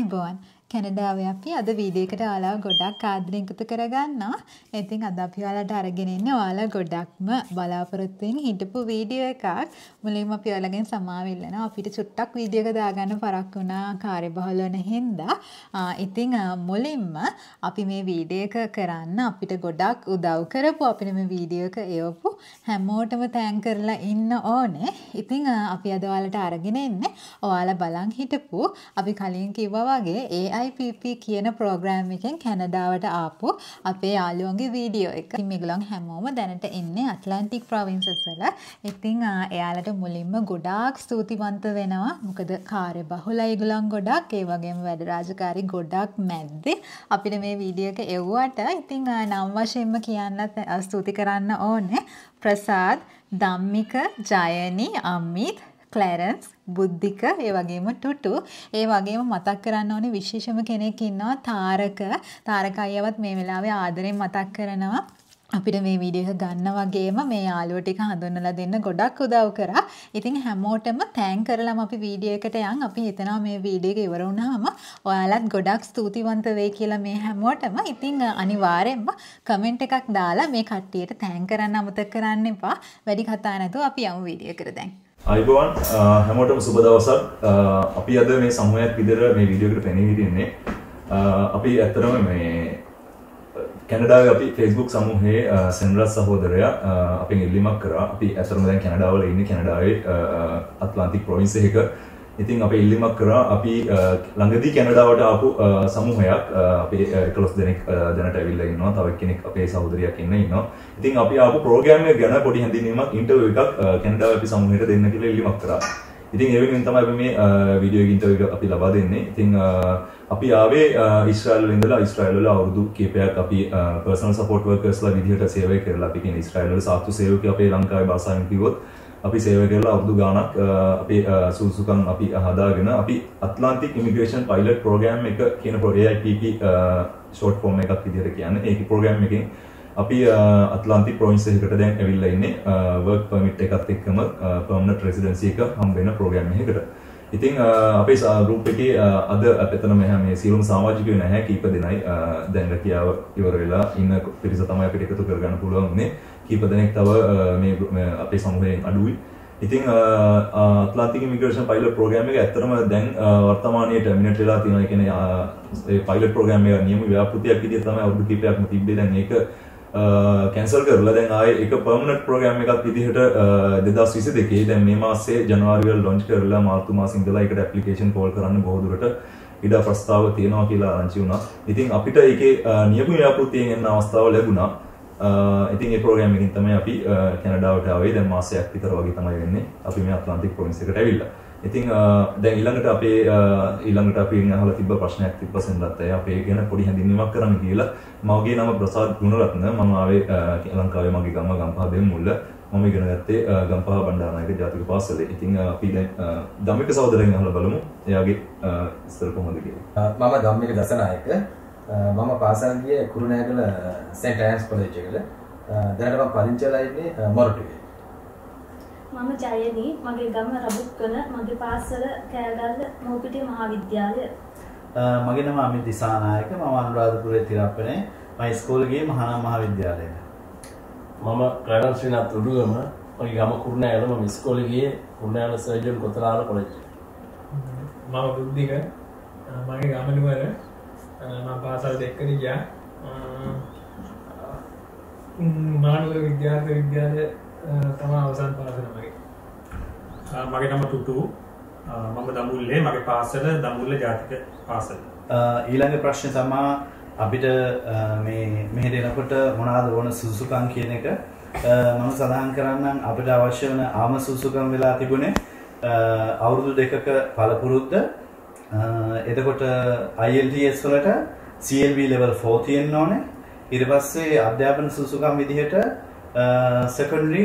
Hi everyone, කැනඩාවේ අපි අද video එකට ඔයාලව ගොඩක් ආදරෙන් එකතු කරගන්නවා. ඉතින් අද අපි ඔයාලට අරගෙන ඉන්නේ ඔයාලා ගොඩක්ම බලාපොරොත්තු වෙන හිටපු වීඩියෝ එකක්. මුලින්ම අපි ඔයාලගෙන් සමාව ඉල්ලනවා. අපිට චුට්ටක් වීඩියෝ එක දාගන්න පරක් වුණා කාර්යබහුල වෙන හින්දා. ඉතින් මුලින්ම අපි මේ වීඩියෝ එක කරන්න අපිට ගොඩක් උදව් කරපු අපිට මේ වීඩියෝ එක එවපු හැමෝටම තෑන් කරලා ඉන්න ඕනේ. ඉතින් අපි අද ඔයාලට අරගෙන ඉන්නේ ඔයාලා බලන් හිටපු අපි කලින් කිව්වා වගේ AI IPP කියන ප්‍රෝග්‍රෑම් එකෙන් කැනඩාවට ආපු අපේ යාළුවන්ගේ වීඩියෝ එක. ඉතින් මේගොල්ලන් හැමෝම දැනට ඉන්නේ ඇට්ලන්ටික් ප්‍රොවින්සස් වල. ඉතින් එයාලට මුලින්ම ගොඩාක් ස්තුතිවන්ත වෙනවා. මොකද කාර්ය බහුලයි ඒගොල්ලන් ගොඩක්. ඒ වගේම වැඩ රාජකාරී ගොඩක් මැද්දේ අපිට මේ වීඩියෝ එක එව්වට ඉතින් නම් වශයෙන්ම කියන්නත් ස්තුති කරන්න ඕනේ. ප්‍රසාද්, ධම්මික, ජයනි, අමිත් ක්ලැරන්ස් බුද්ධික ඒ වගේම ටුටු ඒ වගේම මතක් කරන්න ඕනේ විශේෂම කෙනෙක් ඉන්නවා තාරක තාරක අයියවත් මේ වෙලාවේ ආදරෙන් මතක් කරනවා අපිට මේ වීඩියෝ එක ගන්න වගේම මේ යාළුවෝ ටික හඳුන්වලා දෙන්න ගොඩක් උදව් කරා. ඉතින් හැමෝටම තෑන්ක් කරලාම අපි වීඩියෝ එකට යන් අපි හිතනවා මේ වීඩියෝ එක ඉවර වුණාම ඔයාලත් ගොඩක් ස්තුතිවන්ත වෙයි කියලා මේ හැමෝටම. ඉතින් අනිවාර්යෙන්ම කමෙන්ට් එකක් දාලා මේ කට්ටියට තෑන්ක් කරන්න අමතක කරන්න එපා. වැඩි කතා නැතුව අපි යමු වීඩියෝ එකට දැන්. අයිබෝන් uh, හැමෝටම සුබ දවසක්. Uh, අපි අද මේ සමූහයක් විදිහට මේ වීඩියෝ එකට පෙනී හිටින්නේ uh, අපි ඇත්තටම මේ කැනඩාවේ අපි Facebook සමූහයේ සෙන්රස් සහෝදරයා අපෙන් ඉල්ලීමක් කරා. අපි ඇත්තටම දැන් කැනඩාවල ඉන්නේ කැනඩාවේ ඇට්ලාන්ටික් ප්‍රොවින්ස් එකක ඉතින් අප ඉල්ලිමක් කරා අපි ළඟදී කැනඩාවට ආපු සමූහයක් අපේ එකලොස් දෙනෙක් දැනට ඇවිල්ලා ඉන්නවා. තව කෙනෙක් අපේ සහෝදරයක් ඉන්න ඉන්නවා. ඉතින් අපි ආපු ප්‍රෝග්‍රෑම් එක ගැන පොඩි හැඳින්වීමක් ඉන්ටර්විව් එකක් කැනඩාව අපි සමූහයට දෙන්න කියලා ඉල්ලිමක් කරා. ඉතින් ඒ වෙනුවෙන් තමයි අපි මේ වීඩියෝ ඉන්ටර්විව් එක අපි ලබා දෙන්නේ. ඉතින් අපි ආවේ ඉස්රායල් වල ඉඳලා ඉස්රායල් වල අවුරුදු කිහිපයක් අපි පර්සනල් සපෝට් වර්කර්ස්ලා විදිහට සේවය කරලා අපි කියන ඉස්රායල් වල සාක්ෂි සේවකයෝ අපේ ලංකාවේ භාෂාවෙන් කිව්වොත් අපි සේවය කරලා අවුරුදු ගාණක් අපේ සුසුකම් අපි හදාගෙන අපි අට්ලාන්ටික් ඉමිග්‍රේෂන් පයිලට් ප්‍රෝග්‍රෑම් එක කියන AIPP ෂෝට් ෆෝම් එකක් විදිහට කියන්නේ ඒක ප්‍රෝග්‍රෑම් එකෙන් අපි අට්ලාන්ටික් ප්‍රොවින්ස් එකකට දැන් ඇවිල්ලා ඉන්නේ වර්ක් පර්මිට් එකත් එක්කම පර්මනන්ට් රෙසිඩන්සි එක හම්බ වෙන ප්‍රෝග්‍රෑම් එකකට. ඉතින් අපේ ගෲප් එකේ අද අපිටන මෙහා මේ සියලුම සමාජිකයෝ නැහැ කීප දෙනයි දැන් රැකියාව ඉවර වෙලා ඉන්න පිරිස තමයි අපිට එකතු කරගන්න පුළුවන් වුනේ. කීප දෙනෙක් තව මේ අපේ සමූහයෙන් අඩුයි. ඉතින් අට්ලාන්ටික් ඉමිග්‍රේෂන් පයිලට් ප්‍රෝග්‍රෑම් එක ඇත්තටම දැන් වර්තමානයේ ටර්මිනේට් වෙලා තියෙනවා. ඒ කියන්නේ ඒ පයිලට් ප්‍රෝග්‍රෑම් එක නියම ව්‍යාපෘතියක් විදිහට තමයි අවුරුදු කිහිපයක්ම තිබ්බේ. දැන් ඒක කැන්සල් කරලා දැන් ආයේ එක පර්මනන්ට් ප්‍රෝග්‍රෑම් එකක් විදිහට 2022 දැන් මේ මාසේ ජනවාරි වල ලොන්ච් කරලා මාර්තු මාසේ ඉඳලා ඒකට ඇප්ලිකේෂන් කෝල් කරන්න බොහෝ දුරට ඉඩ ප්‍රස්තාව තියෙනවා කියලා ආරංචි වුණා. ඉතින් අපිට ඒකේ නියම ව්‍යාපෘතියෙන් එන්න අවස්ථාව ලැබුණා. Uh, ඉතින් ඒ ප්‍රෝග්‍රෑම් එකකින් තමයි අපි uh, කැනඩාවට ආවේ. දැන් මාසයක් විතර වගේ තමයි වෙන්නේ. අපි මේ ඇට්ලාන්ටික් ප්‍රොවින්ස් එකට ඇවිල්ලා. ඉතින් uh, දැන් ඊළඟට අපේ ඊළඟට අපි අහලා තිබ්බ ප්‍රශ්නයක් තිබ්බ සෙන්දත් අය අපේ ගැන පොඩි හැඳින්වීමක් කරන්න කියලා මගේ නම ප්‍රසාද් ගුණරත්න මම ආවේ ලංකාවේ මගේ ගම ගම්පහ දෙමුල්ල මම ඉගෙන ගත්තේ ගම්පහ බණ්ඩාරනායක ජාතික පාසලේ. ඉතින් අපි දැන් ධම්මික සහෝදරයන් අහලා බලමු එයාගේ ඉස්සර කොහොමද කියලා. මම ධම්මික දසනායක මම පාසල් ගියේ කුරුණෑගල සෙන්ට් ඇන්ස් කොලෙජ් එකට. දැනට මම පදිංචි වෙලා ඉන්නේ මොරටුවේ. මම ජයනී. මගේ ගම රබුක්කල මගේ පාසල කෑගල්ල මෝපිටිය මහාවිද්‍යාලය. මගේ නම අමිත් දිසානායක. මම අනුරාධපුරයේ තිරප්පනේ. මම ඉස්කෝලේ ගියේ මහානාම මහාවිද්‍යාලයට මම කරන් ශ්‍රීනාත් උඩුගම මගේ ගම කුරුණෑගල මම ඉස්කෝලේ ගියේ කුරුණෑගල සර්ජන් කොතලාල කොලෙජ් මම බුද්ධික මගේ ගම නුවර මම පාසල් දෙකකට ගියා. මානවර විද්‍යාර්ථ විද්‍යාලය තම අවසන් පාසල මගේ. මගේ නම ටුටු. මම දමුල්ලේ මගේ පාසල දමුල්ල ජාතික පාසල. ඊළඟ ප්‍රශ්න තමා අපිට මේ මෙහෙට එනකොට මොනවාද ඕන සුසුකම් කියන එක. මම සඳහන් කරන්නම් අපිට අවශ්‍ය වන ආම සුසුකම් වෙලා තිබුණේ අවුරුදු දෙකක පළපුරුද්ද එතකොට IELTS වලට CLB level 4 තියෙන්න ඕනේ ඊට පස්සේ අධ්‍යාපන සුසුකම් විදිහට සෙකන්ඩරි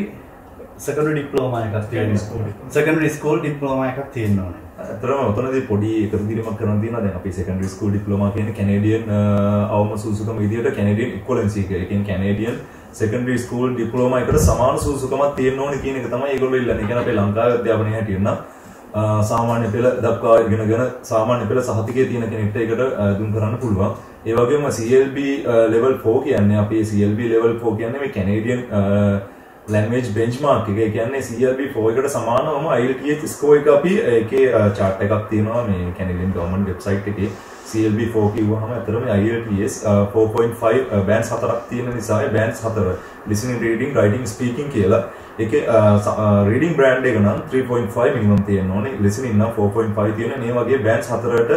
සෙකන්ඩරි ඩිප්ලෝමා එකක් තියෙනවා. සෙකන්ඩරි ස්කූල් ඩිප්ලෝමා එකක් තියෙන්න ඕනේ. ඇත්තටම උතනදී පොඩි එකතු කිරීමක් කරන්න තියෙනවා. දැන් අපි සෙකන්ඩරි ස්කූල් ඩිප්ලෝමා කියන්නේ කැනේඩියන් අවම සුසුකම විදිහට කැනේඩියන් ඉක්වලන්සි එක. ඒ කියන්නේ කැනේඩියන් සෙකන්ඩරි ස්කූල් ඩිප්ලෝමා එකට සමාන සුසුකමක් තියෙන්න ඕනේ කියන එක තමයි ඒගොල්ලෝ ඉල්ලන්නේ. ඒ කියන්නේ අපේ ලංකාවේ අධ්‍යාපනය හැටියට නම් සාමාන්‍ය පෙළ දක්වා ඉගෙනගෙන සාමාන්‍ය පෙළ සහතිකයේ තියෙන කෙනෙක්ට ඒකට දුම් කරන්න පුළුවන්. ඒ වගේම CLB level 4 කියන්නේ අපේ CLB level 4 කියන්නේ මේ කැනේඩියන් ලැන්ග්වේජ් බෙන්ච්මාර්ක් එක. ඒ කියන්නේ CLB 4 එකට සමානවම IELTS ස්කෝර් එක අපි ඒකේ chart එකක් තියෙනවා මේ කැනේඩියන් ගවර්න්මන්ට් වෙබ්සයිට් එකේ. CLB 4 කිව්වහම ඇත්තටම IELTS 4.5 බෑන්ඩ්ස් හතරක් තියෙන නිසා ඒ බෑන්ඩ්ස් හතර. Listening reading writing speaking කියලා. ඒකේ uh, රීඩින් බ්‍රෑන්ඩ් uh, එක නම් 3.5 මිනිමම් තියෙන්න ඕනේ. Listening නම් 4.5 තියෙන. මේ වගේ බෑන්ඩ්ස් හතරට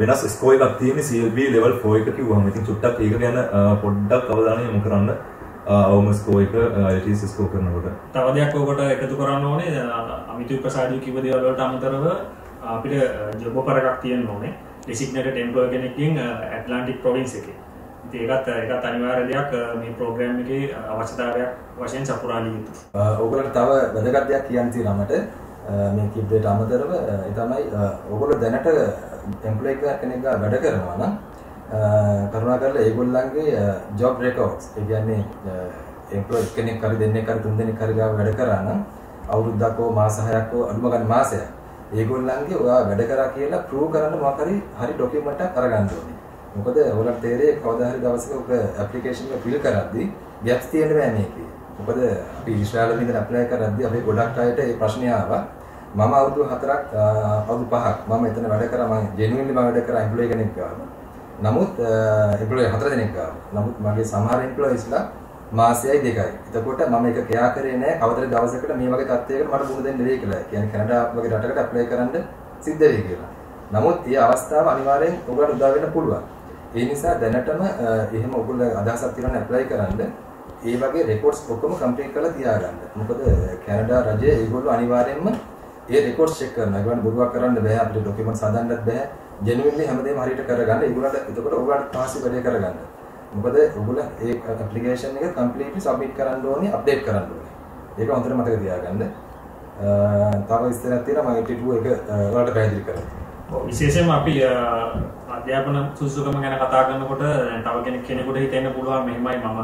වෙනස් ස්කෝර් එකක් තියෙන CLB level 4 එක කිව්වහම. ඉතින් චුට්ටක් ඒක ගැන uh, පොඩ්ඩක් අවධානය යොමු කරන්න අවම ස්කෝර් එක IELTS ස්කෝර් කරනකොට. තව දෙයක් ඔකට එකතු කරන්න ඕනේ. අමිතු ප්‍රසාදු කිව්ව දේවල් වලට අමතරව අපිට ජොබ් ඔෆර් එකක් තියෙන්න ඕනේ. ඩෙසිග්නේටඩ් එම්ප්ලොයර් කෙනෙක්ගෙන් ඇට්ලාන්ටික් ප්‍රොවින්ස් එකේ. ඉතින් ඒකත් ඒකත් අනිවාර්ය දෙයක් මේ ප්‍රෝග්‍රෑම් එකේ අවශ්‍යතාවයක් වශයෙන් සපුරාලිය යුතුයි. ඕගොල්ලන්ට තව වැදගත් දෙයක් කියන්න තියෙනවා මට මේ කිව් දෙයට අමතරව ඒ තමයි ඕගොල්ලෝ දැනට එම්ප්ලොයි කෙනෙක් ගා වැඩ කරනවා නම් කරුණාකරලා ඒගොල්ලන්ගේ ජොබ් රෙකෝඩ්ස් ඒ කියන්නේ එම්ප්ලොයි කෙනෙක් හරි දෙන්නෙක් හරි තුන් දෙනෙක් හරි ගාව වැඩ කරා නම් අවුරුද්දක් හෝ මාස 6ක් හෝ අඩුම ගන්න මාසයක් ඒගොල්ලන්ගේ ඔයා වැඩ කරා කියලා ප්‍රූව් කරන්න මොකක් හරි හරි ડોකියුමන්ට් එකක් අරගන්න ඕනේ. මොකද ඔයාලට තේරෙයි කවදා හරි දවසක ඔක ඇප්ලිකේෂන් එක ෆිල් කරද්දී ගැප්ස් තියෙන්න බෑ මේකේ. මොකද අපි ඊශ්‍රායලෙ ඉඳන් ඇප්ලයි කරද්දී අපි ගොඩක් අයට මේ ප්‍රශ්නේ ආවා. මම අවුරුදු 4ක් අවුරුදු 5ක් මම එතන වැඩ කරා මම ජෙනුවින්ලි මම වැඩ කරා එම්ප්ලොයි කෙනෙක් ගාව. නමුත් එම්ප්ලොයි හතර දෙනෙක් ගාව. නමුත් මගේ සමහර එම්ප්ලොයිස්ලා මාසයයි දෙකයි. එතකොට මම ඒක ක්‍රියා කරේ නැහැ. කවදද දවසකට මේ වගේ තත්ත්වයකට මට මුහුණ දෙන්න වෙයි කියලා. කියන්නේ කැනඩා වගේ රටකට ඇප්ලයි කරන්න සිද්ධ වෙයි කියලා. නමුත් මේ අවස්ථාව අනිවාර්යෙන් ඔයගොල්ලන්ට උදා වෙන්න පුළුවන්. ඒ නිසා දැනටම එහෙම ඔයගොල්ලෝ අදහසක් තියෙනවා ඇප්ලයි කරන්න. ඒ වගේ රෙකෝඩ්ස් ඔක්කොම කම්ප්ලීට් කරලා තියාගන්න. මොකද කැනඩා රජය ඒගොල්ලෝ අනිවාර්යෙන්ම ඒ රෙකෝඩ්ස් චෙක් කරනවා. ඒගොල්ලන්ට බොරුවක් කරන්න බෑ. අපිට ඩොකියුමන්ට්ස් හදන්නත් බෑ. ජෙනුවින්ලි හැමදේම හරියට කරගන්න. ඒගොල්ලන්ට එතකොට ඔයගොල්ලන්ට තාසි වැඩේ කරගන්න. මොකද ඔයගොල්ලෝ ඒ ඇප්ලිකේෂන් එක කම්ප්ලීට්ලි සබ්මිට් කරන්න ඕනේ, අප්ඩේට් කරන්න ඕනේ. ඒක හොඳට මතක තියාගන්න. තව විස්තරයක් තියෙනවා මම ටිටු එක ඔයාලට පැහැදිලි කරන්න. විශේෂයෙන්ම අපි අධ්‍යාපන සුසුකම ගැන කතා කරනකොට තව කෙනෙක් කෙනෙකුට හිතෙන්න පුළුවන් මෙහෙමයි මම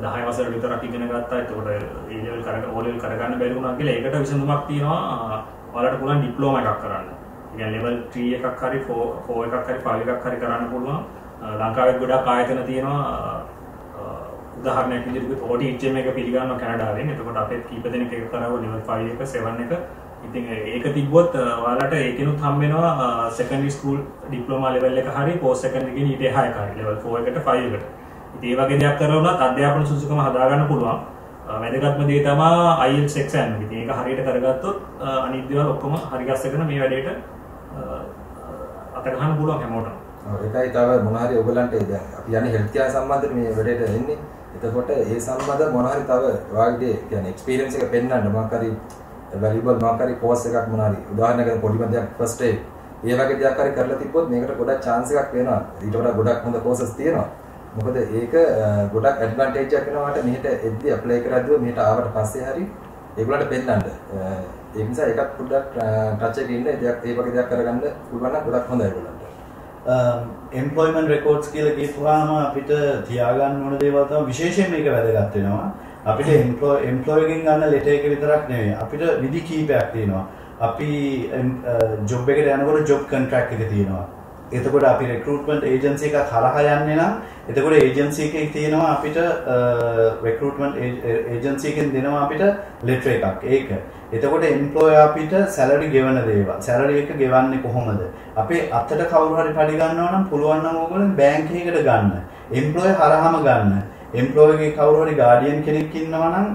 10 වසර විතරක් ඉගෙන ගත්තා. එතකොට ඒ ලෙවල් කරගෙන ඕ ලෙවල් කරගන්න බැරි වුණා කියලා. ඒකට විසඳුමක් තියෙනවා. ඔයාලට පුළුවන් ඩිප්ලෝමා එකක් කරන්න. ඒ කියන්නේ ලෙවල් 3 එකක් හරි 4 4 එකක් හරි 5 එකක් හරි කරන්න පුළුවන්. ලංකාවේ ගොඩක් ආයතන තියෙනවා උදාහරණයක් විදිහට OTHM එක පිළිගන්නවා කැනඩාවෙන්. එතකොට අපේ කීප දෙනෙක් එක කරව level 5 එක 7 එක. ඉතින් ඒක තිබ්බොත් ඔයාලට ඒකිනුත් හම් වෙනවා secondary school diploma level එක හරි post secondary කියන ඊට එහා එක හරි level 4 එකට 5 එකට. ඉතින් ඒ වගේ දෙයක් කරලා උනත් අධ්‍යාපන සුසුකම හදා ගන්න පුළුවන්. වැදගත්ම දේ තමයි IELTS exam එක. ඉතින් ඒක හරියට කරගත්තොත් අනිත් දේවල් ඔක්කොම හරි ගස්සගෙන මේ වැඩේට අත ගන්න පුළුවන් හැමෝටම. ඒකයි තව මොන හරි ඔයගලන්ට දැන් අපි යන්නේ හෙල්ත් කෙයාර් සම්බන්ධ මේ වැඩේට එන්නේ. එතකොට ඒ සම්බන්ධ මොන හරි තව ඔයාගේ කියන්නේ එක්ස්පීරියන්ස් එක පෙන්වන්න මොකක් හරි වැලියබල් මොකක් හරි කෝස් එකක් මොන හරි උදාහරණයක් පොඩිම දෙයක් ෆස්ට් එයිඩ් ඒ වගේ දෙයක් හරි කරලා තිබ්බොත් මේකට ගොඩක් chance එකක් වෙනවා. ඊට වඩා ගොඩක් හොඳ කෝසස් තියෙනවා. මොකද ඒක ගොඩක් ඇඩ්වාන්ටේජ් එකක් වෙනවාට මෙහෙට එද්දි ඇප්ලයි කරද්දී මෙහෙට ආවට පස්සේ හරි ඒගොල්ලන්ට පෙන්නන්න. ඒ නිසා ඒකත් පොඩ්ඩක් ටච් එකේ ඉන්න ඒ දෙයක් ඒ වගේ දෙයක් කරගන්න පුළුවන් නම් ගොඩක් හොඳයි ඒගොල්ලන්ට. Um, එම්පලොයිමන්ට් රෙකෝඩ්ස් කියලා කියපුවාම අපිට තියාගන්න ඕන දේවල් තමයි විශේෂයෙන් මේක වැදගත් වෙනවා. අපිට එම්ප්ලොයි එම්ප්ලොයිගෙන් ගන්න ලෙටර් එක විතරක් නෙවෙයි. අපිට විදි කීපයක් තියෙනවා. අපි uh, ජොබ් එකට යනකොට ජොබ් කොන්ට්‍රැක්ට් එක තියෙනවා. එතකොට අපි රෙක්රූට්මන්ට් ඒජන්සි එකක් හරහා යන්නේ නම් එතකොට ඒජන්සි එකේ තියෙනවා අපිට රෙක්රූට්මන්ට් ඒජන්සි එකෙන් දෙනවා අපිට ලෙටර් එකක්. ඒක. එතකොට එම්ප්ලොයර් අපිට සැලරි ගෙවන දේවල්. සැලරි එක ගෙවන්නේ කොහොමද? අපේ අතට කවුරු හරි පඩි ගන්නවා නම් පුළුවන් නම් ඕගොල්ලෝ බැංකුවකට ගන්න. එම්ප්ලොයර් හරහාම ගන්න. එම්ප්ලොයර්ගේ කවුරු හරි ගාඩියන් කෙනෙක් ඉන්නවා නම්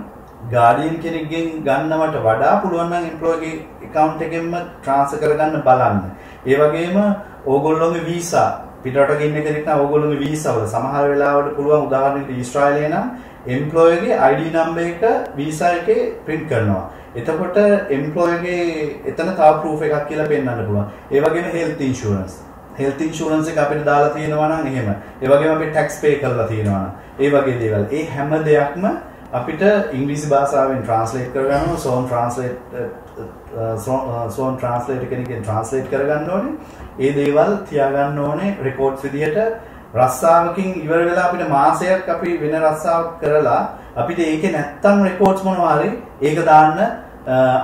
ගාඩියන් කෙනෙක්ගෙන් ගන්නවට වඩා පුළුවන් නම් එම්ප්ලොයර්ගේ account එකෙන්ම transfer කරගන්න බලන්න. ඒ වගේම ඕගොල්ලෝගේ වීසා පිටරට ඉන්න කෙනෙක් නම් ඕගොල්ලෝගේ වීසා වල සමහර වෙලාවට පුළුවන් උදාහරණයක් ඊශ්‍රායලයේ නම් එම්ප්ලොයර්ගේ ID number එක වීසා එකේ print කරනවා. එතකොට එම්ප්ලොයර්ගේ එතන තව proof එකක් කියලා පෙන්වන්න පුළුවන්. ඒ වගේම health insurance. health insurance එක අපිට දාලා තියෙනවා නම් එහෙම. ඒ වගේම අපි tax pay කරලා තියෙනවා නම්. ඒ වගේ දේවල්. ඒ හැම දෙයක්ම අපිට ඉංග්‍රීසි භාෂාවෙන් translate කරගන්නවා. සෝන් translate uh, uh, සෝන් uh, translate කෙනකින් translate කරගන්න ඕනේ. ඒ දේවල් තියාගන්න ඕනේ records විදියට රස්සාවකින් ඉවර වෙලා අපිට මාසයක් අපි වෙන රස්සාවක් කරලා අපිට ඒකේ නැත්තම් රෙකෝඩ්ස් මොනවා හරි ඒක දාන්න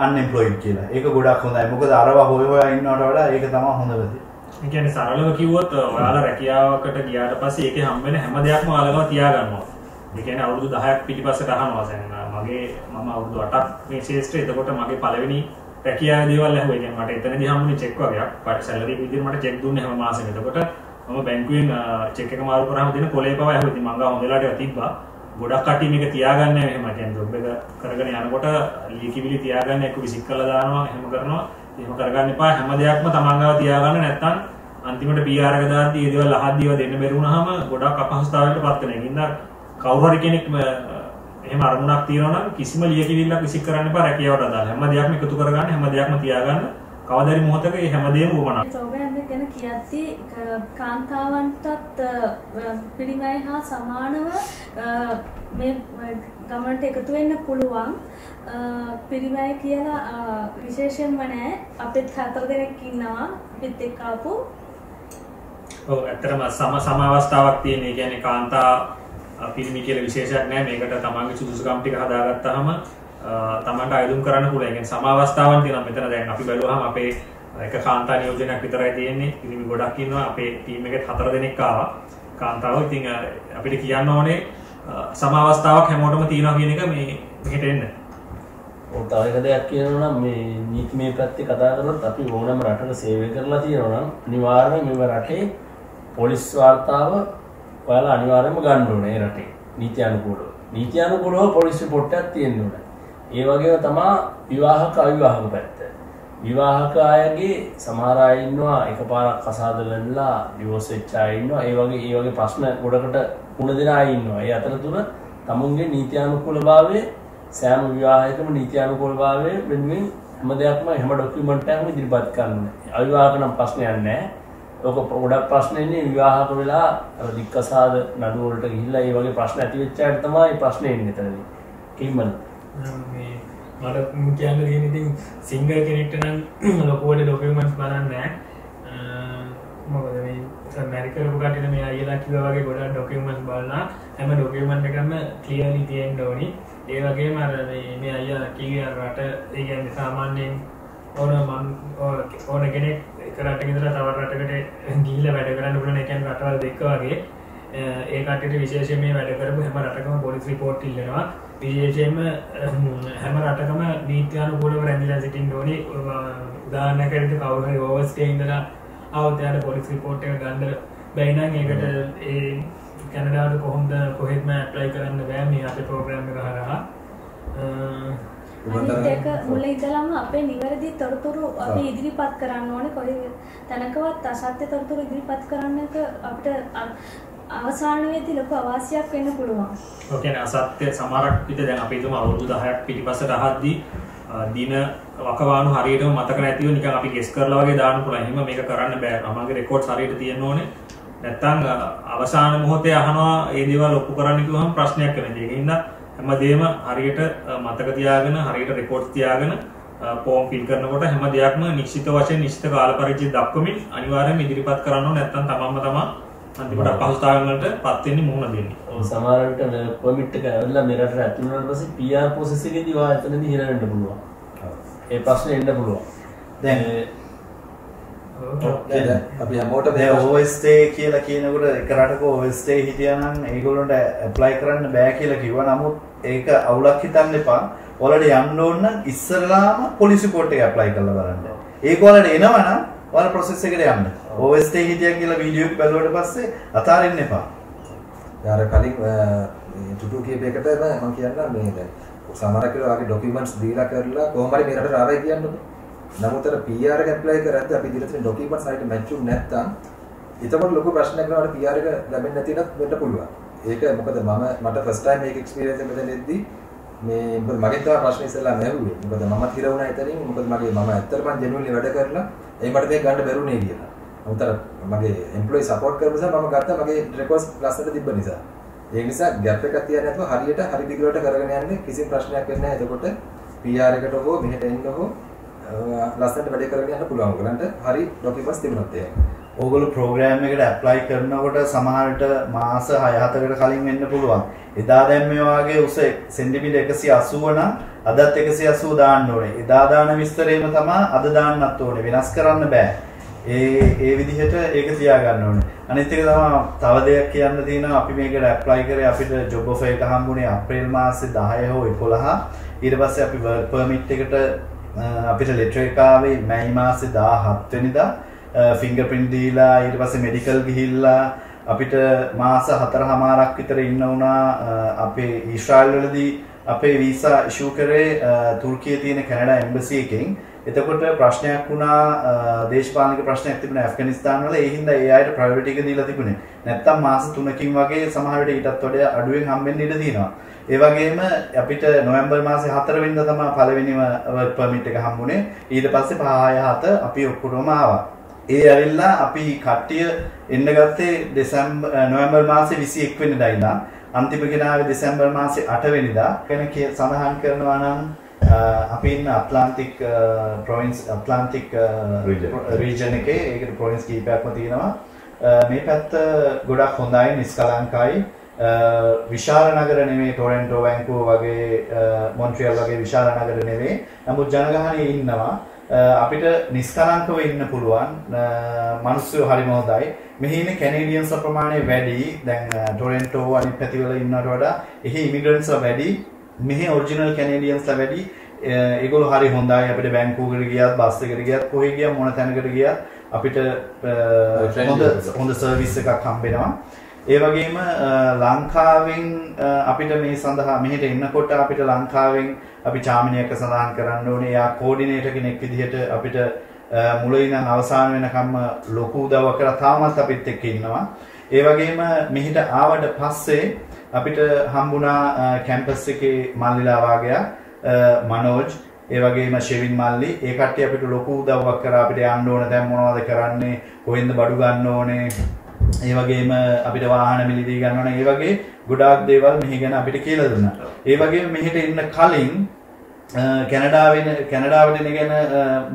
අන්එම්ප්ලොයිඩ් කියලා. ඒක ගොඩක් හොඳයි. මොකද අරවා හොය හොයා ඉන්නවට වඩා ඒක තමයි හොඳ වෙන්නේ. ඒ කියන්නේ සරලව කිව්වොත් ඔයාලා රැකියාවකට ගියාට පස්සේ ඒකේ හම් වෙන හැම දෙයක්ම ඔයාලගම තියාගන්නවා. ඒ කියන්නේ අවුරුදු 10ක් පිටිපස්සට අහනවා දැන් මගේ මම අවුරුදු 8ක් මේ ශේෂ්ත්‍රය එතකොට මගේ පළවෙනි රැකියාවේ දේවල් ඇහුවා. ඒ කියන්නේ මට එතනදී හම්බුනේ චෙක් වගේක්. සැලරි විදිහට මට චෙක් දුන්නේ හැම මාසෙම. එතකොට මම බැංකුවෙන් චෙක් එක මාරු කරාම දෙන කොලේ පව ඇහුවා. ඉතින් මං ගා හොඳ වෙලාවට තිබ්බා. ගොඩක් කට්ටිය මේක තියාගන්න එහෙම කියන්නේ ජොබ් එක කරගෙන යනකොට ලීකිවිලි තියාගන්න එක්ක විසික් කරලා දානවා එහෙම කරනවා එහෙම කරගන්න එපා හැම දෙයක්ම තමන් ගාව තියාගන්න නැත්නම් අන්තිමට PR එක දාද්දී ඒ දේවල් අහද්දී ඒවා දෙන්න බැරි වුණාම ගොඩක් අපහසුතාවයකට පත් වෙනවා. ඒකින්ද කවුරු හරි කෙනෙක් එහෙම අරමුණක් තියෙනවා නම් කිසිම ලියකිවිල්ලක් විසික් කරන්න එපා රැකියාවට අදාළ. හැම දෙයක්ම එකතු කරගන්න හැම දෙයක්ම තියාගන්න කවදාරි මොහොතක මේ හැමදේම වමනා. ප්‍රෝග්‍රෑම් එක ගැන කියද්දී කාන්තාවන්ටත් පිරිමයි හා සමානව මේ ගමන්ට එකතු වෙන්න පුළුවන් පිරිමයි කියලා විශේෂයෙන්ම නෑ අපිත් හතර දෙනෙක් ඉන්නවා අපිත් එක්ක ආපු ඔව් ඇත්තටම සම සම අවස්ථාවක් තියෙන. ඒ කියන්නේ කාන්තා පිරිමි කියලා විශේෂයක් නෑ. මේකට තමන්ගේ සුදුසුකම් ටික හදාගත්තාම තමන්ට අයදුම් කරන්න පුළුවන්. ඒ කියන්නේ සම අවස්ථාවන් තියෙනවා. මෙතන දැන් අපි බැලුවාම අපේ එක කාන්තා නියෝජනයක් විතරයි තියෙන්නේ. පිරිමි ගොඩක් ඉන්නවා. අපේ ටීම් එකේ හතර දෙනෙක් ආවා. කාන්තාවෝ ඉතින් අපිට කියන්න ඕනේ සම අවස්ථාවක් හැමෝටම තියෙනවා කියන එක මේ මෙහෙට එන්න. ඔව් තව එක දෙයක් කියනවා නම් මේ නීතිමය පැත්තේ කතා කරනොත් අපි ඕනම රටක සේවය කරලා තියෙනවා නම් අනිවාර්යයෙන් මේ රටේ පොලිස් වාර්තාව ඔයාලා අනිවාර්යයෙන්ම ගන්න ඕනේ ඒ රටේ නීති අනුකූලව. නීති අනුකූලව පොලිස් රිපෝට් එකක් තියෙන්න ඕනේ. ඒ වගේම තමයි විවාහක අවිවාහක පැත්ත. විවාහක අයගේ සමහර අය ඉන්නවා එකපාරක් කසාද වෙන්නලා ඩිවෝස් වෙච්ච අය ඉන්නවා. ඒ වගේ ඒ වගේ ප්‍රශ්න ගොඩකට මුණ දෙන අය ඉන්නවා. ඒ අතරතුර තමුන්ගේ නීති අනුකූලභාවය සෑම විවාහයකම නීති අනුකූලභාවය වෙනුවෙන් හැම දෙයක්ම හැම ඩොකියුමන්ට් එකක්ම ඉදිරිපත් කරන්න ඕනේ. අවිවාහක නම් ප්‍රශ්නයක් නැහැ. ඕක ගොඩක් ප්‍රශ්න එන්නේ විවාහක වෙලා අර දික්කසාද නඩු වලට ගිහිල්ලා ඒ වගේ ප්‍රශ්න ඇති වෙච්ච අයට තමයි ප්‍රශ්නේ එන්නේ එතනදී. කිම්මල් මේ මට කියන්න තියෙන ඉතින් සිංගල් කෙනෙක්ට නම් ලොකුවට ඩොකියුමන්ට්ස් බලන්නේ නැහැ. මොකද මේ මැරිකරපු කටට මේ අයියලා කිව්වා වගේ ගොඩක් ඩොකියුමන්ට්ස් බලලා හැම ඩොකියුමන්ට් එකක්ම ක්ලියර්ලි තියෙන්න ඕනි. ඒ වගේම අර මේ මේ අයියා කිව්වේ රට ඒ කියන්නේ සාමාන්‍යයෙන් ඕන මන් ඕන කෙනෙක් එක රටක ඉඳලා තව රටකට ගිහිල්ලා වැඩ කරන්න ඒ කියන්නේ රටවල් දෙක වගේ. ඒ කට්ටියට විශේෂයෙන් මේ වැඩ කරපු හැම රටකම පොලිස් රිපෝට් ඉල්ලනවා. විශේෂයෙන්ම හැම රටකම නීත්‍යානුකූලව රැඳිලා සිටින්න ඕනේ. උදාහරණයකට කවුරු හරි ඕවර්ස්ටේ ඉඳලා ආවොත් එයාට පොලිස් රිපෝට් එක ගන්න බැයි නම් ඒකට ඒ කැනඩාවට කොහොමද කොහෙත්ම ඇප්ලයි කරන්න බෑ. මේ අපේ ප්‍රෝග්‍රෑම් එක හරහා අනිත් මුල ඉඳලම අපේ නිවැරදි තොරතුරු අපි ඉදිරිපත් කරන්න ඕනේ කොයි තැනකවත් අසත්‍ය තොරතුරු ඉදිරිපත් කරන්න එක අපිට අවසාන වෙද්දී ලොකු අවාසියක් වෙන්න පුළුවන්. ඔය කියන්නේ අසත්‍ය සමහරක් පිට දැන් අපි හිතමු අවුරුදු 10ක් පිටිපස්සට අහද්දී දින වකවානු හරියටම මතක නැතිව නිකන් අපි ගෙස් කරලා වගේ දාන්න පුළුවන්. එහෙම මේක කරන්න බෑ. මමගේ රෙකෝඩ්ස් හරියට තියෙන්න ඕනේ. නැත්තම් අවසාන මොහොතේ අහනවා ඒ දේවල් ඔප්පු කරන්න කිව්වම ප්‍රශ්නයක් වෙනවා. ඒකින්ද හැමදේම හරියට මතක තියාගෙන හරියට රෙකෝඩ්ස් තියාගෙන ෆෝම් ෆිල් කරනකොට හැම දෙයක්ම නිශ්චිත වශයෙන් නිශ්චිත කාල පරිච්ඡේද දක්වමින් අනිවාර්යයෙන්ම ඉදිරිපත් කරන්න ඕනේ නැත්නම් තමන්ම තමා අන්තිමට අපහසුතාවයන් වලට පත් වෙන්නේ මුහුණ දෙන්නේ. ඔව් සමහරවිට පර්මිට් එක ඇවිල්ලා මෙරට ඇතුළු වුණාට පස්සේ PR process එකේදී වා එතනදී හිර වෙන්න පුළුවන්. ඒ ප්‍රශ්නේ එන්න පුළුවන්. දැන් අපි හැමෝටම දැන් ඕවර්ස්ටේ කියලා කියනකොට එක රටක ඕවර්ස්ටේ හිටියානම් ඒගොල්ලන්ට ඇප්ලයි කරන්න බෑ කියලා කිව්වා. නමුත් ඒක අවුලක් හිතන්න එපා. ඔයාලට යන්න ඕන නම් ඉස්සරලාම පොලිස් රිපෝට් එක ඇප්ලයි කරලා බලන්න. ඒක ඔයාලට එනවනම් ඔයාලා ප්‍රොසෙස් එකට යන්න. ඕවර්ස්ටේ හිටියා කියලා වීඩියෝ බැලුවට පස්සේ අතාරින්න එපා. යාර කලින් ටුටු කියප එකටම මම කියන්නම් මේ සමහර කියලා වගේ ડોකියුමන්ට්ස් දීලා කරලා කොහොම හරි මේ රටට ආවයි කියන්නකො. නමුත් අර PR එක ඇප්ලයි කරද්දී අපි දීලා තියෙන ડોකියුමන්ට්ස් හරියට මැච් වුනේ නැත්නම් එතකොට ලොකු ප්‍රශ්නයක් වෙනවා PR එක ලැබෙන්නේ නැති වෙනත් වෙන්න පුළුවන්. ඒක මොකද මම මට ෆස්ට් ටයිම් මේක එක්ස්පීරියන්ස් එක මෙතන එද්දී මේ මොකද මගෙන් තමයි ප්‍රශ්නේ ඉස්සෙල්ලාම ඇහුවේ. මොකද මමත් හිර වුණා එතනින්. මොකද මගේ මම ඇත්තටම ජෙනුවින්ලි වැඩ කරලා ඒ මට මේක ගන්න බැරුණේ කියලා. නමුත් අර මගේ එම්ප්ලොයි සපෝට් කරපු නිසා මම ගත්තා මගේ රෙකෝඩ්ස් ලස්සනට තිබ්බ නිසා. ඒ නිසා ගැප් එකක් තියන්නේ නැතුව හරියට හරි දිගට කරගෙන යන්නේ කිසිම ප්‍රශ්නයක් වෙන්නේ නැහැ. එතකොට PR එකට හෝ මෙහෙට එන්න හෝ ලස්සනට වැඩ කරගෙන යන්න පුළුවන්. ඔයගලන්ට හරි ඩොකියුමන්ට්ස් තිබුණොත් එහෙම. ඕගොල්ලෝ ප්‍රෝග්‍රෑම් එකට ඇප්ලයි කරනකොට සමහරට මාස 6-7කට කලින් වෙන්න පුළුවන්. එදා දැන් මේ වාගේ උස සෙන්ටිමීටර් 180 නම් අදත් 180 දාන්න ඕනේ. එදා දාන විස්තරේම තමයි අද දාන්නත් ඕනේ. වෙනස් කරන්න බෑ. ඒ ඒ විදිහට ඒක තියාගන්න ඕනේ. අනිත් එක තමයි තව දෙයක් කියන්න තියෙනවා අපි මේකට ඇප්ලයි කරේ අපිට ජොබ් ඔෆර් එක හම්බුනේ අප්‍රේල් මාසේ 10 හෝ 11. ඊට පස්සේ අපි වර්ක් පර්මිට් එකට අපිට ලෙටර් එක ආවේ මැයි මාසේ 17 වෙනිදා ෆිංගර්ප්‍රින්ට් දීලා ඊට පස්සේ මෙඩිකල් ගිහිල්ලා අපිට මාස 4හමාරක් විතර ඉන්න වුණා අපේ ඊශ්‍රායල් වලදී අපේ වීසා ඉෂු කරේ තුර්කියේ තියෙන කැනඩා එම්බසි එකෙන් එතකොට ප්‍රශ්නයක් වුණා දේශපාලනික ප්‍රශ්නයක් තිබුණා ඇෆ්ගනිස්තාන් වල ඒ හින්දා ඒ අයට ප්‍රයොරිටි එක දීලා තිබුණේ. නැත්තම් මාස 3කින් වගේ සමහර විට ඊටත් වඩා අඩුවෙන් හම්බෙන්න ඉඩ තියෙනවා. ඒ වගේම අපිට නොවැම්බර් මාසේ 4 වෙනිදා තමයි පළවෙනිම වර්ක් පර්මිට් එක හම්බුනේ. ඊට පස්සේ 5 7 අපි ඔක්කොම ආවා. ඒ ඇවිල්ලා අපි කට්ටිය එන්න ගත්තේ දෙසැම්බර් නොවැම්බර් මාසේ 21 වෙනිදා ඉඳන්. අන්තිම කෙනාවේ දෙසැම්බර් මාසේ 8 වෙනිදා. ගැන සඳහන් කරනවා නම් අපි ඉන්න අට්ලාන්ටික් ප්‍රොවින්ස් අට්ලාන්ටික් රීජන් එකේ ඒකට ප්‍රොවින්ස් කීපයක්ම තියෙනවා. මේ පැත්ත ගොඩක් හොඳයි නිස්කලංකයි විශාල නගර නෙමෙයි ටොරන්ටෝ වැන්කූවර් වගේ මොන්ට්‍රියල් වගේ විශාල නගර නෙමෙයි. නමුත් ජනගහනය ඉන්නවා. අපිට නිස්කලංකව ඉන්න පුළුවන්. මිනිස්සු හරිම හොඳයි. මෙහි ඉන්න කැනේඩියන්ස් ප්‍රමාණය වැඩි. දැන් ටොරන්ටෝ අනිත් පැතිවල ඉන්නවට වඩා එහි ඉමිග්‍රන්ට්ස්ලා වැඩි. මෙහි ඔරිජිනල් කැනේඩියන්ස්ලා වැඩි. ඒගොල්ලෝ හරි හොඳයි. අපිට බැංකුවකට ගියත් බස් එකකට ගියත් කොහෙ ගියත් මොන තැනකට ගියත් අපිට හොඳ හොඳ සර්විස් එකක් හම්බෙනවා ඒ වගේම ලංකාවෙන් අපිට මේ සඳහා මෙහෙට එන්නකොට අපිට ලංකාවෙන් අපි චාමිනියක සඳහන් කරන්න ඕනේ. යා කෝඩිනේටර් කෙනෙක් විදිහට අපිට මුලින් ඉඳන් අවසාන වෙනකම්ම ලොකු උදව්වක් කරලා තාමත් අපිත් එක්ක ඉන්නවා. ඒ වගේම මෙහෙට ආවට පස්සේ අපිට හම්බුණා කැම්පස් එකේ මල්ලිලා වාගයක් මනෝජ්. ඒ වගේම ෂෙවින් මල්ලි. ඒ කට්ටිය අපිට ලොකු උදව්වක් කරා අපිට යන්න ඕන. දැන් මොනවද කරන්නේ? කොහෙන්ද බඩු ගන්න ඕනේ? ඒ වගේම අපිට වාහන මිලදී ගන්න ඕන ඒ වගේ ගොඩාක් දේවල් මෙහි ගැන අපිට කියලා දුන්නා. ඒ වගේම මෙහෙට එන්න කලින් කැනඩාවෙන් කැනඩාවට එන ගැන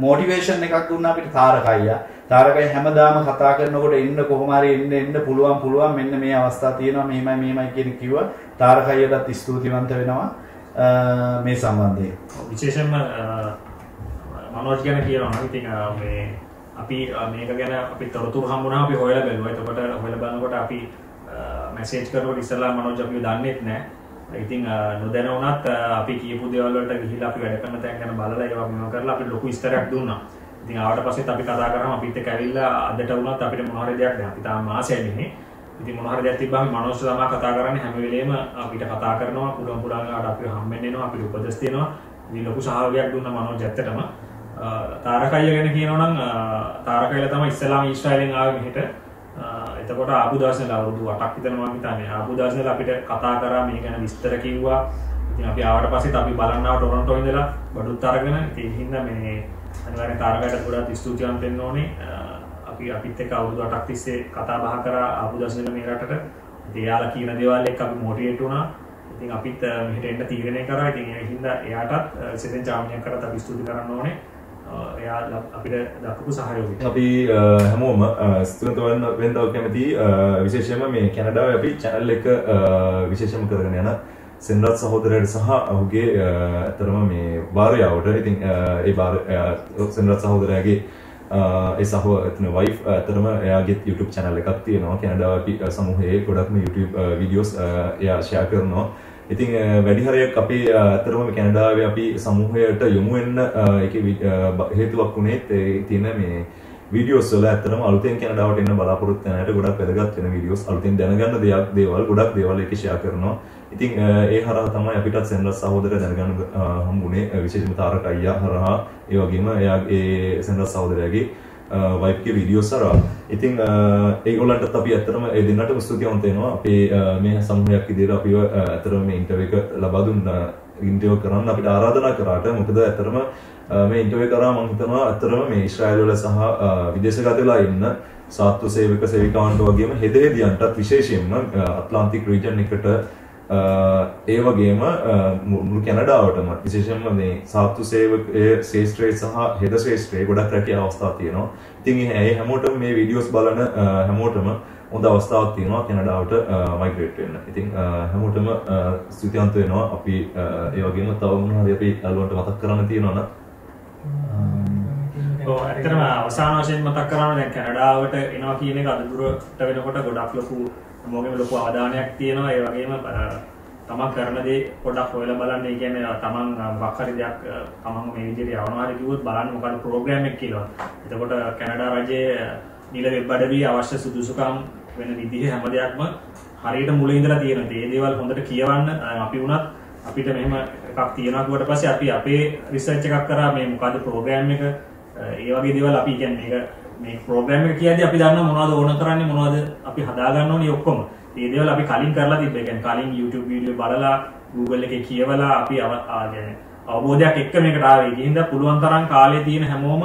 මොටිවේෂන් එකක් දුන්නා අපිට තාරකයියා. තාරකයි හැමදාම කතා කරනකොට එන්න කොහොම හරි එන්න එන්න පුළුවන් පුළුවන් මෙන්න මේ අවස්ථා තියෙනවා මෙහෙමයි මෙහෙමයි කියන කිව්වා. තාරකයියටත් ස්තුතිවන්ත වෙනවා මේ සම්බන්ධයෙන්. විශේෂයෙන්ම මනෝජ් ගැන කියනවා නම් ඉතින් මේ අපි මේක ගැන අපි තොරතුරු හම්බුණා අපි හොයලා බැලුවා. එතකොට හොයලා බලනකොට අපි මැසේජ් කරනකොට ඉස්සලා මනෝජ් අපි දන්නේත් නැහැ. ඉතින් නොදැන වුණත් අපි කියපු දේවල් වලට ගිහිල්ලා අපි වැඩ කරන තැන් ගැන බලලා ඒවා මෙහෙම කරලා අපිට ලොකු විස්තරයක් දුන්නා. ඉතින් ආවට පස්සෙත් අපි කතා කරාම අපිත් එක්ක ඇවිල්ලා අදට වුණත් අපිට මොන හරි දෙයක් දැන් අපි තාම මාසෙ මෙහි. ඉතින් මොන හරි දෙයක් තිබ්බම මනෝජ් තමයි කතා කරන්නේ හැම වෙලේම අපිට කතා කරනවා පුළුවන් පුළුවන් ආට අපිව හම්බෙන්න එනවා අපිට උපදෙස් දෙනවා. ඉතින් ලොකු සහයෝගයක් දුන්නා මනෝජ් ඇත්තටම. තාරකයිය ගැන කියනවා නම් තාරකයිලා තමයි ඉස්සලාම ඊශ්‍රායලෙන් ආවේ මෙහෙට. එතකොට ආපු දවසේ අවුරුදු 8ක් විතර මම හිතන්නේ ආපු දවසේ අපිට කතා කරා මේ ගැන විස්තර කිව්වා. ඉතින් අපි ආවට පස්සෙත් අපි බලන්න ආව ටොරන්ටෝ ඉඳලා බඩුත් අරගෙන ඉතින් හින්දා මේ අනිවාර්යෙන් තාරකයට ගොඩාක් ස්තුතිවන්ත වෙන්න ඕනේ. අපි අපිත් එක්ක අවුරුදු 8ක් තිස්සේ කතා බහ කරා ආපු දවසේ මේ රටට. ඉතින් එයාලා කියන දේවල් එක්ක අපි මොටිවේට් වුණා. ඉතින් අපිත් මෙහෙට එන්න තීරණය කරා. ඉතින් ඒ හින්දා එයාටත් සෙදෙන් ජාමිනියක් කරත් අපි ස්තුති කරන්න ඕනේ. එයා අපිට දක්වපු සහයෝගය. අපි හැමෝම ස්තුතිවන්ත වෙන්න කැමති විශේෂයෙන්ම මේ කැනඩාවේ අපි channel එක විශේෂම කරගෙන යන සෙන්රත් සහෝදරයට සහ ඔහුගේ ඇතරම මේ භාර්යාවට ඉතින් ඒ භාර සෙන්රත් සහෝදරයාගේ ඒ සහ එතන වයිෆ් ඇතරම එයාගේ YouTube channel එකක් තියෙනවා. කැනඩාව අපි සමූහයේ ගොඩක්ම YouTube වීඩියෝස් එයා ෂෙයා කරනවා. ඉතින් වැඩිහරයක් අපි ඇතරම කැනඩාවේ අපි සමූහයට යොමු වෙන්න ඒක හේතුවක් වුණේ තියෙන මේ වීඩියෝස් වල ඇත්තටම අලුතෙන් කැනඩාවට එන්න බලාපොරොත්තු වෙන අයට ගොඩක් වැදගත් වෙන වීඩියෝස් අලුතෙන් දැනගන්න දෙයක් දේවල් ගොඩක් දේවල් ඒක ෂෙයා කරනවා. ඉතින් ඒ හරහා තමයි අපිටත් සෙන්රස් සහෝදරය දැනගන්න හම්බුනේ විශේෂයෙන්ම තාරක අයියා හරහා ඒ වගේම එයාගේ සෙන්රස් සහෝදරයාගේ වයිප්ගේ වීඩියෝස් හරහා. ඉතින් ඒගොල්ලන්ටත් අපි ඇත්තටම ඒ දෙන්නටම ස්තුතිවන්ත වෙනවා. අපේ මේ සමූහයක් විදිහට අපිව ඇත්තටම මේ ඉන්ටර්වියු එක ලබා දුන්න ඉන්ටර්වියු කරන්න අපිට ආරාධනා කරාට මොකද ඇත්තටම මේ ඉන්ටර්වියු කරා මම හිතනවා ඇත්තටම මේ ඊශ්‍රායල් වල සහ විදේශගත වෙලා ඉන්න සාත්තු සේවක සේවිකාවන්ට වගේම හෙදෙහෙදියන්ටත් විශේෂයෙන්ම ඇට්ලාන්ටික් රීජන් එකට ඒ වගේම මුළු කැනඩාවටම විශේෂයෙන්ම මේ සාත්තු සේවකයේ ශේෂ්ත්‍රයේ සහ හෙද ශේෂ්ත්‍රයේ ගොඩක් රැකිය අවස්ථා තියෙනවා. ඉතින් ඒ හැමෝටම මේ වීඩියෝස් බලන හැමෝටම හොඳ අවස්ථාවක් තියෙනවා කැනඩාවට මයිග්‍රේට් වෙන්න. ඉතින් හැමෝටම ස්තුතිවන්ත වෙනවා. අපි ඒ වගේම තව මොනවා හරි අපි යාළුවන්ට මතක් කරන්න තියෙනවා නම් ඇතරම අවසාන වශයෙන් මතක් කරන්න දැන් කැනඩාවට එනවා කියන එක අද දුරට වෙනකොට ගොඩක් ලොකු මොකෙම ලොකු අවධානයක් තියෙනවා ඒ වගේම තමන් කරන දේ පොඩ්ඩක් හොයලා බලන්න ඒ කියන්නේ තමන් මොකක් හරි දෙයක් තමන් මේ විදිහට යවනවා හරි කිව්වොත් බලන්න මොකද ප්‍රෝග්‍රෑම් එක කියලා. එතකොට කැනඩා රජයේ නිල වෙබ් අඩවි අවශ්‍ය සුදුසුකම් වෙන විදිහේ හැම දෙයක්ම හරියට මුලින් ඉඳලා තියෙනවා. ඒ දේවල් හොඳට කියවන්න අපි වුණත් අපිට මෙහෙම එකක් තියෙනවා කිව්වට පස්සේ අපි අපේ රිසර්ච් එකක් කරා මේ මොකද්ද ප්‍රෝග්‍රෑම් එක ඒ වගේ දේවල් අපි කියන්නේ මේක මේ ප්‍රෝග්‍රෑම් එක කියද්දි අපි දන්නවා මොනවද ඕන කරන්නේ මොනවද අපි හදා ගන්න ඕනේ ඔක්කොම. මේ දේවල් අපි කලින් කරලා තිබ්බ. ඒ කියන්නේ කලින් YouTube වීඩියෝ බලලා Google එකේ කියවලා අපි අවබෝධයක් එක්ක මේකට ආවේ. ඒ හින්දා පුළුවන් තරම් කාලේ තියෙන හැමෝම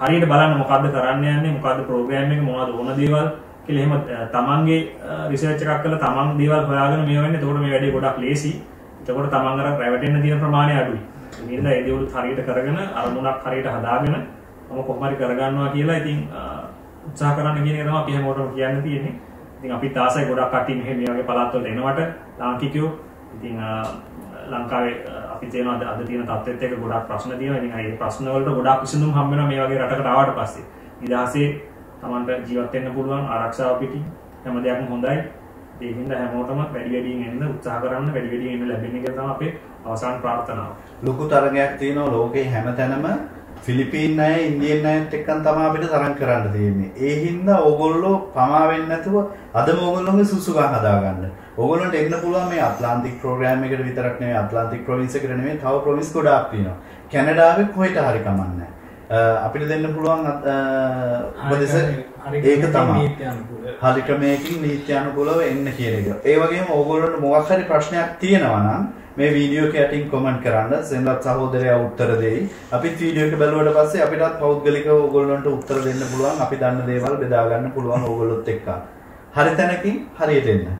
හරියට බලන්න මොකද්ද කරන්න යන්නේ මොකද්ද ප්‍රෝග්‍රෑම් එක මොනවද ඕන දේවල් කියලා එහෙම තමන්ගේ රිසර්ච් එකක් කරලා තමන් දේවල් හොයාගෙන මේ වෙන්නේ. එතකොට මේ වැඩේ ගොඩක් ලේසි. එතකොට තමන් අර රැවටෙන්න තියෙන ප්‍රමාණය අඩුයි. ඒ හින්දා ඒ දේවල් හරියට කරගෙන අරමුණක් හරියට හදාගෙන මම කොහොම හරි කරගන්නවා කියලා ඉතින් උත්සාහ කරන්න කියන එක තමයි අපි හැමෝටම කියන්න තියෙන්නේ. ඉතින් අපිත් ආසයි ගොඩක් කට්ටිය මෙහෙම මේ වගේ පළාත් වලට එනවට ලාංකිකයෝ ඉතින් ලංකාවේ අපි තේනවා අද තියෙන තත්ත්වෙත් එක්ක ගොඩක් ප්‍රශ්න තියෙනවා. ඉතින් ඒ ප්‍රශ්න වලට ගොඩක් විසඳුම් හම්බ වෙනවා මේ වගේ රටකට ආවට පස්සේ. නිදහසේ Tamanට ජීවත් වෙන්න පුළුවන් ආරක්ෂාව පිටින් හැම දෙයක්ම හොඳයි. ඒ හින්දා හැමෝටම වැඩි වැඩියෙන් එන්න උත්සාහ කරන්න වැඩි වැඩියෙන් එන්න ලැබෙන එක තමයි අපේ අවසාන ප්‍රාර්ථනාව. ලොකු තරගයක් තියෙනවා ලෝකේ හැමතැනම ෆිලිපීන් අය ඉන්දියන් අයත් එක්කන් තමයි අපිට තරම් කරන්න තියෙන්නේ. ඒ හින්දා ඕගොල්ලෝ පමා වෙන්නේ නැතුව අදම ඕගොල්ලෝගේ සුසුකම් හදාගන්න. ඕගොල්ලන්ට එන්න පුළුවන් මේ ඇට්ලාන්ටික් ප්‍රෝග්‍රෑම් එකට විතරක් නෙමෙයි ඇට්ලාන්ටික් ප්‍රොවින්ස් එකට නෙමෙයි තව ප්‍රොවින්ස් ගොඩාක් තියෙනවා. කැනඩාවේ කොහෙට හරි කමන්නේ අපිට දෙන්න පුළුවන් උපදෙස ඒක තමයි. හරි ක්‍රමයකින් නීත්‍යානුකූලව එන්න කියන එක. ඒ වගේම ඕගොල්ලන්ට මොකක් හරි ප්‍රශ්නයක් තියෙනවා නම් මේ වීඩියෝ එක යටින් කමෙන්ට් කරන්න සෙන්රත් සහෝදරයා උත්තර දෙයි. අපිත් වීඩියෝ එක බැලුවට පස්සේ අපිටත් පෞද්ගලිකව ඕගොල්ලන්ට උත්තර දෙන්න පුළුවන්. අපි දන්න දේවල් බෙදා ගන්න පුළුවන් ඕගොල්ලොත් එක්ක. හරි තැනකින් හරියට එන්න.